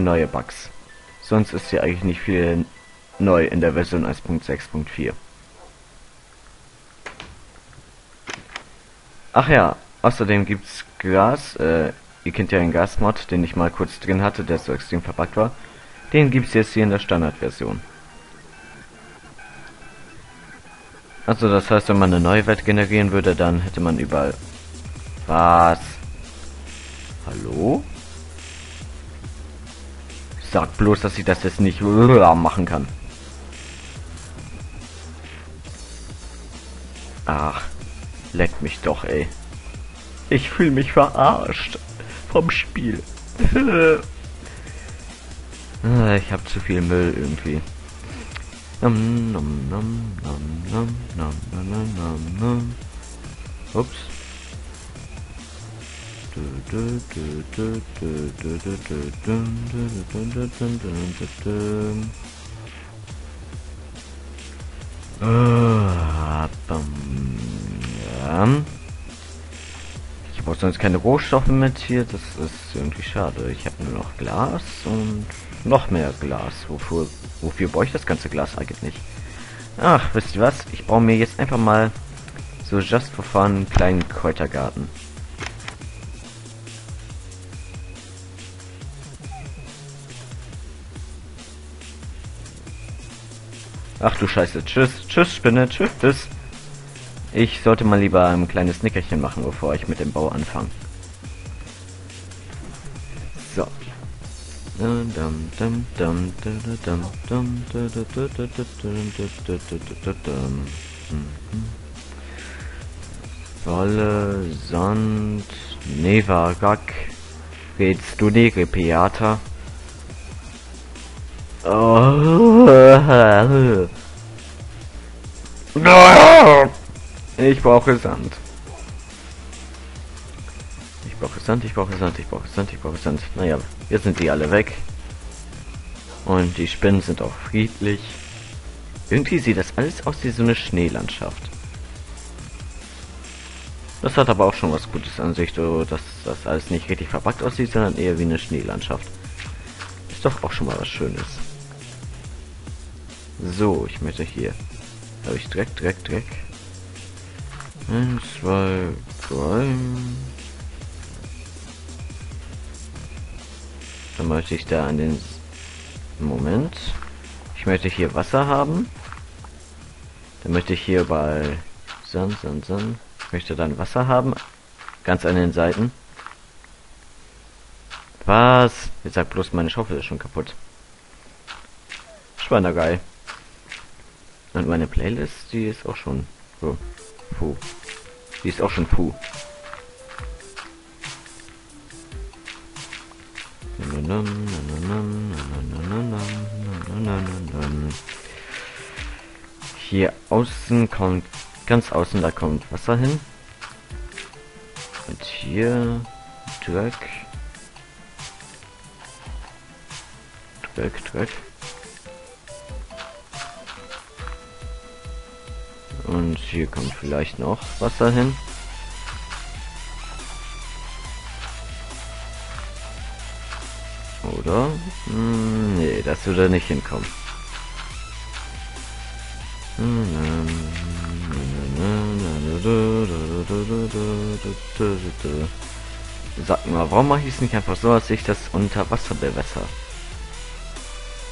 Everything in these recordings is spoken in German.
neue Bugs. Sonst ist ja eigentlich nicht viel neu in der Version 1.6.4. Ach ja, außerdem gibt's Glas, äh, ihr kennt ja den Gasmod, den ich mal kurz drin hatte, der so extrem verpackt war. Den gibt's jetzt hier in der Standardversion. Also das heißt, wenn man eine neue Welt generieren würde, dann hätte man überall... Was? Hallo? Sagt bloß, dass ich das jetzt nicht machen kann. Ach, leck mich doch, ey. Ich fühle mich verarscht vom Spiel. ich habe zu viel Müll irgendwie. Ups. Ich brauche sonst keine Rohstoffe mit hier, das ist irgendwie schade. Ich habe nur noch Glas und noch mehr Glas. Wofür, wofür brauche ich das ganze Glas eigentlich? Ach, wisst ihr was? Ich baue mir jetzt einfach mal so just for fun einen kleinen Kräutergarten. Ach du Scheiße. Tschüss. Tschüss, Spinne. Tschüss. Ich sollte mal lieber ein kleines Nickerchen machen, bevor ich mit dem Bau anfange. So. Wolle, Sand, Nevagak, redst du Ich brauche Sand. Ich brauche Sand, ich brauche Sand, ich brauche Sand, ich brauche Sand. Naja, jetzt sind die alle weg. Und die Spinnen sind auch friedlich. Irgendwie sieht das alles aus wie so eine Schneelandschaft. Das hat aber auch schon was Gutes an sich, so dass das alles nicht richtig verpackt aussieht, sondern eher wie eine Schneelandschaft. Ist doch auch schon mal was Schönes. So, ich möchte hier. Habe ich Dreck, Dreck, Dreck. Eins, zwei, drei. Dann möchte ich da an den Moment. Ich möchte hier Wasser haben. Dann möchte ich hier bei Sand, Sand, Sand. Ich möchte dann Wasser haben. Ganz an den Seiten. Was? Jetzt sagt bloß meine Schaufel ist schon kaputt. Schweinergeil. Und meine Playlist, die ist auch schon so. Puh. Die ist auch schon puh. Hier außen kommt, ganz außen, da kommt Wasser hin. Und hier Dreck. Dreck, Dreck. Und hier kommt vielleicht noch Wasser hin. Oder? Hm, nee, das würde nicht hinkommen. Sag mal, warum mache ich es nicht einfach so, als ich das unter Wasser bewässer?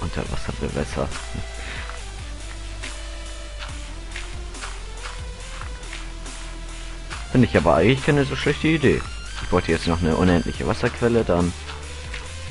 Unter Wasser bewässer. Finde ich aber eigentlich keine so schlechte Idee. Ich wollte jetzt noch eine unendliche Wasserquelle, dann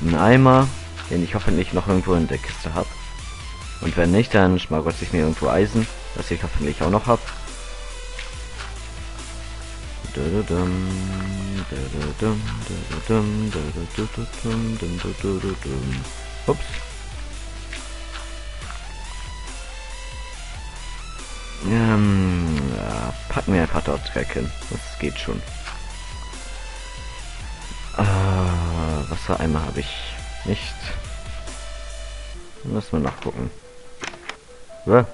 einen Eimer, den ich hoffentlich noch irgendwo in der Kiste habe. Und wenn nicht, dann schmarotze ich mir irgendwo Eisen, das ich hoffentlich auch noch habe. Ups. Ähm, ja, packen wir einfach dort Dreck hin. Das geht schon. Äh, Wassereimer habe ich nicht. Lass mal nachgucken. Äh.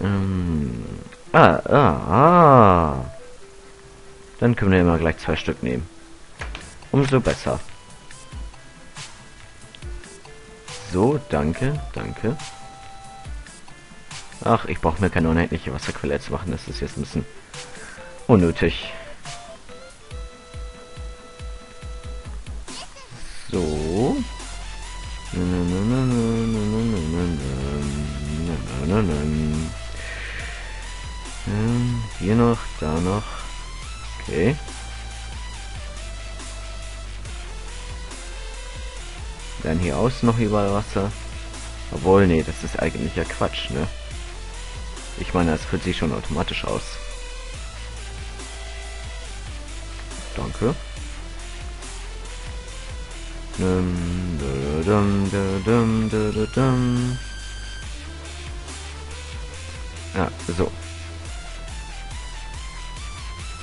Ähm, ah, ah, ah. Dann können wir immer gleich zwei Stück nehmen. umso besser. So, danke, danke. Ach, ich brauche mir keine unendliche Wasserquelle zu machen. Das ist jetzt ein bisschen unnötig. So. Hier noch, da noch. Okay. Dann hier außen noch überall Wasser. Obwohl, nee, das ist eigentlich ja Quatsch, ne? Ich meine, das fühlt sich schon automatisch aus. Danke. Ja, so.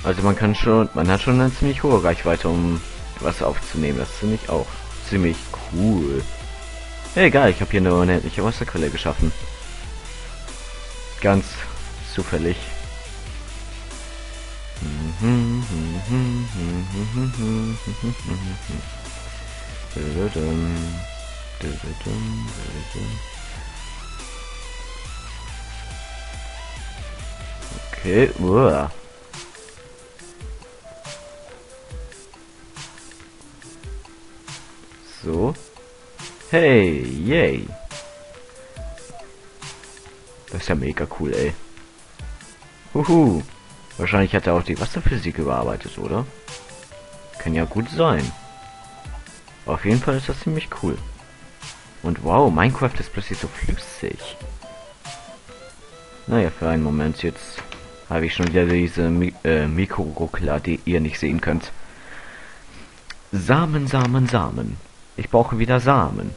Also man kann schon, man hat schon eine ziemlich hohe Reichweite, um was aufzunehmen. Das finde ich auch ziemlich cool. Egal, ich habe hier eine unendliche Wasserquelle geschaffen. Ganz zufällig. Okay, uah. So. Hey, yay. Das ist ja mega cool, ey. Huhu. Wahrscheinlich hat er auch die Wasserphysik überarbeitet, oder? Kann ja gut sein. Auf jeden Fall ist das ziemlich cool. Und wow, Minecraft ist plötzlich so flüssig. Naja, für einen Moment jetzt habe ich schon wieder diese Mi äh, Mikroruckler, die ihr nicht sehen könnt. Samen, Samen, Samen. Ich brauche wieder Samen.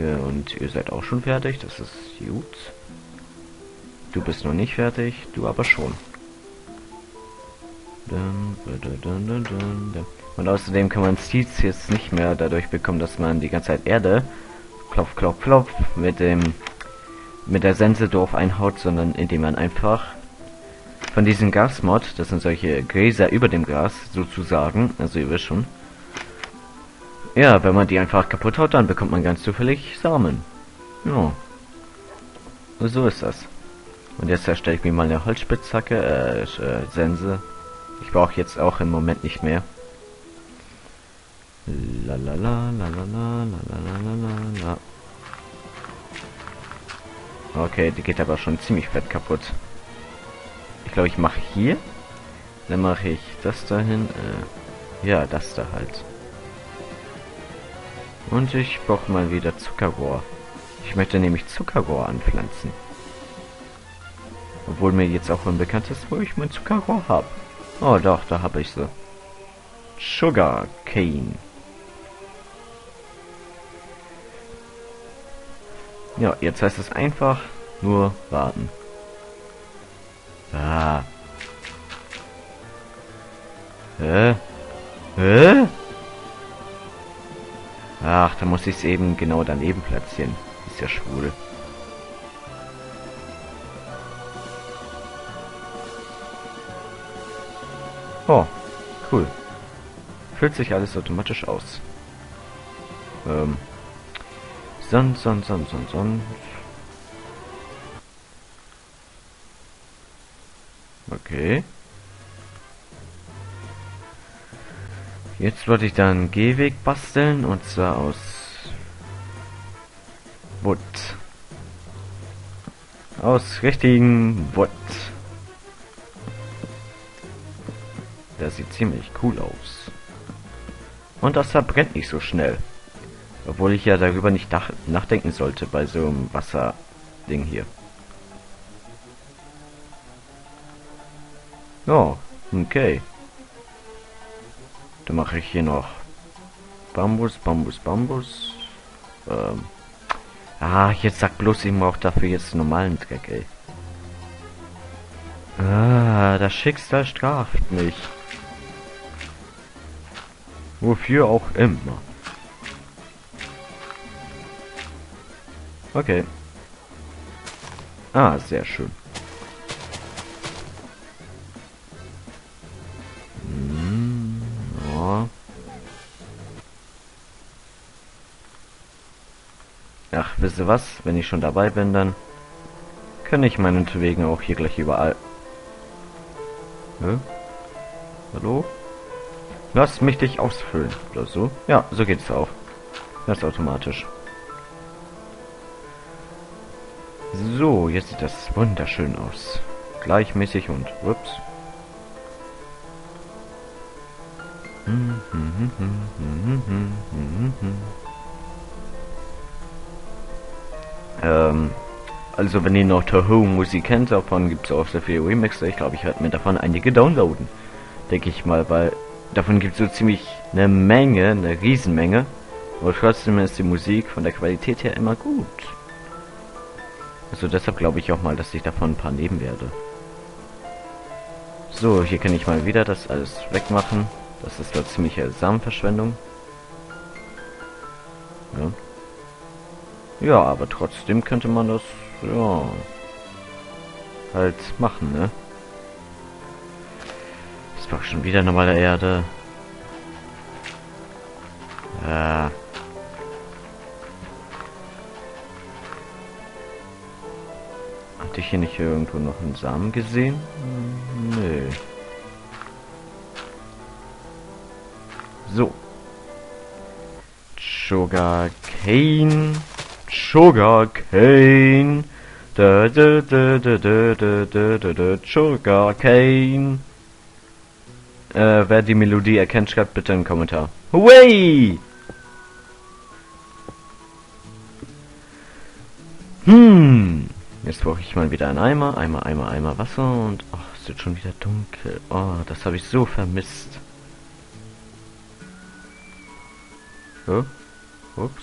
Ja, und ihr seid auch schon fertig, das ist gut. Du bist noch nicht fertig, du aber schon. Und außerdem kann man Seeds jetzt nicht mehr dadurch bekommen, dass man die ganze Zeit Erde klopf, klopf, klopf mit dem mit der Sense doof einhaut, sondern indem man einfach von diesem Gasmod, das sind solche Gräser über dem Gras sozusagen, also ihr wisst schon. Ja, wenn man die einfach kaputt haut, dann bekommt man ganz zufällig Samen. Ja. So ist das. Und jetzt erstelle ich mir mal eine Holzspitzhacke, äh, äh Sense. Ich brauche jetzt auch im Moment nicht mehr. La la la la la la la la la Okay, die geht aber schon ziemlich fett kaputt. Ich glaube, ich mache hier. Dann mache ich das dahin. Äh, ja, das da halt. Und ich brauche mal wieder Zuckerrohr. Ich möchte nämlich Zuckerrohr anpflanzen. Obwohl mir jetzt auch unbekannt ist, wo ich mein Zuckerrohr habe. Oh doch, da habe ich so. Sugar Cane. Ja, jetzt heißt es einfach nur warten. Ah. Hä? Hä? Ach, da muss ich es eben genau daneben platzieren. Ist ja schwul. Oh, cool. Fühlt sich alles automatisch aus. Ähm. Son, son, son, son, son. Okay. Jetzt wollte ich dann einen Gehweg basteln und zwar aus Wood. Aus richtigen Wood. Das sieht ziemlich cool aus. Und das verbrennt nicht so schnell. Obwohl ich ja darüber nicht nachdenken sollte bei so einem Wasserding hier. Oh, okay. Dann mache ich hier noch Bambus, Bambus, Bambus. Ähm. Ah, jetzt sag bloß immer auch dafür jetzt normalen Dreck, ey. Ah, das Schicksal straft mich. Wofür auch immer. Okay. Ah, sehr schön. Wisst ihr was? Wenn ich schon dabei bin, dann kann ich meinetwegen auch hier gleich überall... Hä? Hallo? Lass mich dich ausfüllen. Oder so? Ja, so geht's auch. Das automatisch. So, jetzt sieht das wunderschön aus. Gleichmäßig und... Ups. Ähm, also wenn ihr noch Toho Musik kennt, davon gibt es auch sehr viele Remixe. Ich glaube, ich werde mir davon einige downloaden. Denke ich mal, weil davon gibt es so ziemlich eine Menge, eine Riesenmenge. Aber trotzdem ist die Musik von der Qualität her immer gut. Also deshalb glaube ich auch mal, dass ich davon ein paar nehmen werde. So, hier kann ich mal wieder das alles wegmachen. Das ist eine ziemliche Samenverschwendung. Ja. Ja, aber trotzdem könnte man das, ja, halt machen, ne? Das war schon wieder normale Erde. Ja. Hatte ich hier nicht irgendwo noch einen Samen gesehen? Nee. So. Sugar Cane. Sugar Cane. Da, da, da, da, da, da, da, da, da, Sugar Cane. Äh, wer die Melodie erkennt, schreibt bitte einen Kommentar. Way! Hm. Jetzt brauche ich mal wieder einen Eimer, Eimer, Eimer, Eimer Wasser und... Ach, es wird schon wieder dunkel. Oh, das habe ich so vermisst. Ja. Ups.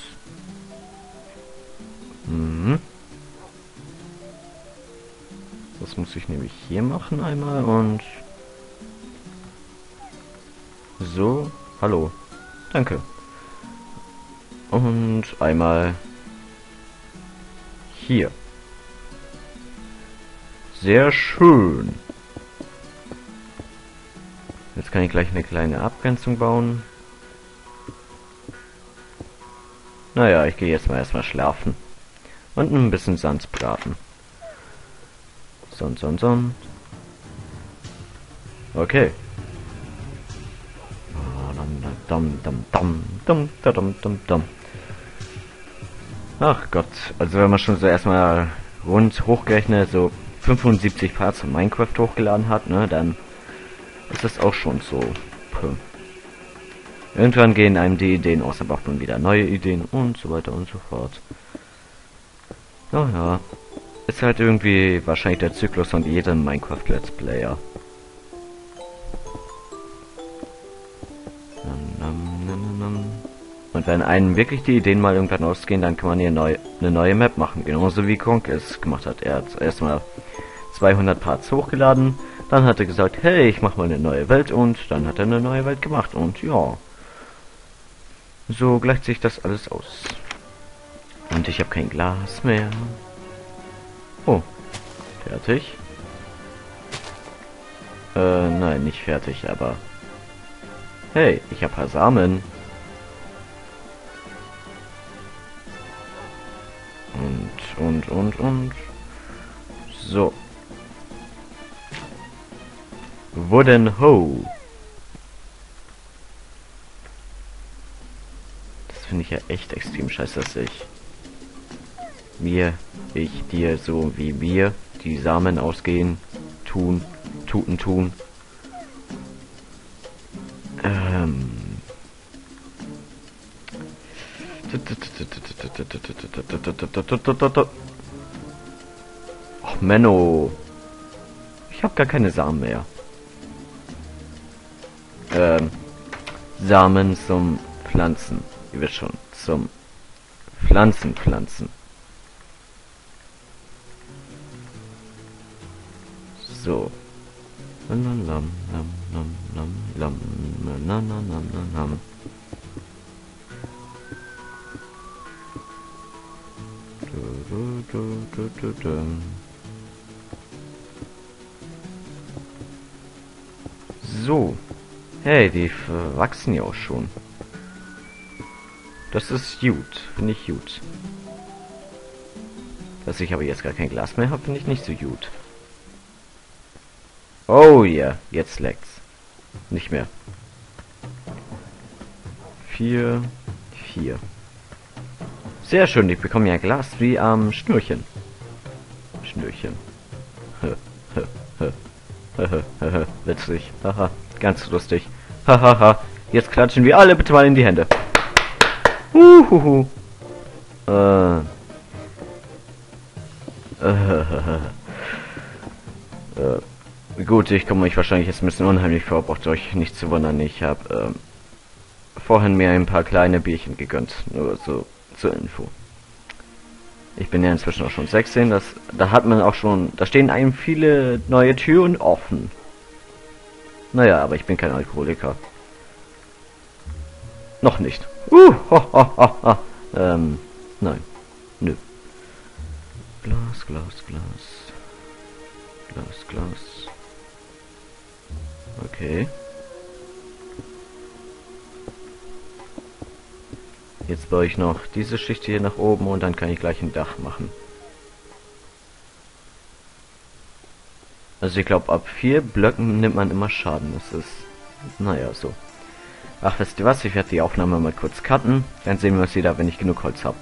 Mhm. Das muss ich nämlich hier machen einmal und... So. Hallo. Danke. Und einmal hier. Sehr schön. Jetzt kann ich gleich eine kleine Abgrenzung bauen. Naja, ich gehe jetzt mal erstmal schlafen. Und ein bisschen Sand braten. Son, son, son. Okay. Ach Gott, also wenn man schon so erstmal rund hochgerechnet so 75 Parts von Minecraft hochgeladen hat, ne, dann ist das auch schon so. Puh. Irgendwann gehen einem die Ideen aus, dann braucht man wieder neue Ideen und so weiter und so fort. Naja, ist halt irgendwie wahrscheinlich der Zyklus von jedem Minecraft Let's Player. Und wenn einem wirklich die Ideen mal irgendwann ausgehen, dann kann man hier neu, eine neue Map machen. Genauso wie Kronk es gemacht hat. Er hat erstmal 200 Parts hochgeladen, dann hat er gesagt, hey, ich mach mal eine neue Welt und dann hat er eine neue Welt gemacht und ja. So gleicht sich das alles aus. Und ich habe kein Glas mehr. Oh, fertig. Äh, nein, nicht fertig, aber... Hey, ich habe Samen. Und, und, und, und. So. Wooden Hoe. finde ich ja echt extrem scheiße, dass ich mir, ich dir so wie wir die Samen ausgehen, tun, tuten tun. Ähm. Ach, Menno. Ich habe gar keine Samen mehr. Ähm. Samen zum Pflanzen. Ihr wisst schon, zum Pflanzen pflanzen. Du. So. Hey, die wachsen ja auch schon. Das ist gut, finde ich gut. Dass ich aber jetzt gar kein Glas mehr habe, finde ich nicht so gut. Oh ja, yeah. jetzt leckt's. Nicht mehr. Vier, vier. Sehr schön, ich bekomme ja Glas wie am ähm, Schnürchen. Schnürchen. Witzig. Haha, ganz lustig. Hahaha. Jetzt klatschen wir alle bitte mal in die Hände. Uhuhu. Äh. Äh, gut, ich komme euch wahrscheinlich jetzt ein bisschen unheimlich vor, braucht euch nicht zu wundern. Ich habe äh, vorhin mir ein paar kleine Bierchen gegönnt, nur so zur Info. Ich bin ja inzwischen auch schon 16, das, da hat man auch schon, da stehen einem viele neue Türen offen. Naja, aber ich bin kein Alkoholiker. Noch nicht. Uh, ho, ho, ho, ho. Ähm, nein. Nö. Glas, Glas, Glas. Glas, Glas. Okay. Jetzt baue ich noch diese Schicht hier nach oben und dann kann ich gleich ein Dach machen. Also ich glaube, ab vier Blöcken nimmt man immer Schaden. Das ist, naja, so. Ach, wisst ihr was? Ich werde die Aufnahme mal kurz cutten. Dann sehen wir uns wieder, wenn ich genug Holz habe.